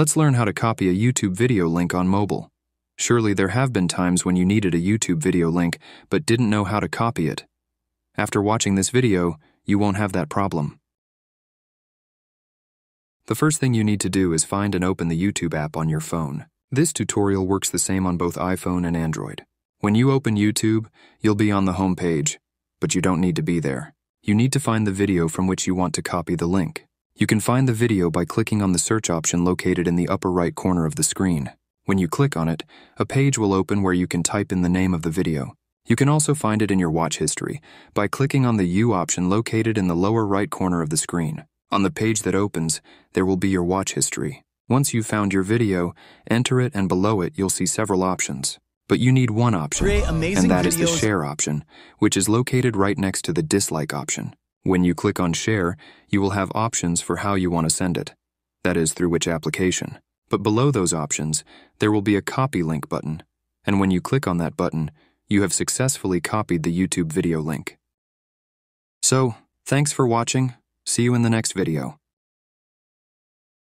Let's learn how to copy a YouTube video link on mobile. Surely there have been times when you needed a YouTube video link but didn't know how to copy it. After watching this video, you won't have that problem. The first thing you need to do is find and open the YouTube app on your phone. This tutorial works the same on both iPhone and Android. When you open YouTube, you'll be on the home page, but you don't need to be there. You need to find the video from which you want to copy the link. You can find the video by clicking on the search option located in the upper right corner of the screen. When you click on it, a page will open where you can type in the name of the video. You can also find it in your watch history by clicking on the You option located in the lower right corner of the screen. On the page that opens, there will be your watch history. Once you've found your video, enter it and below it you'll see several options. But you need one option, and that is the share option, which is located right next to the dislike option. When you click on Share, you will have options for how you want to send it, that is, through which application. But below those options, there will be a Copy Link button, and when you click on that button, you have successfully copied the YouTube video link. So, thanks for watching. See you in the next video.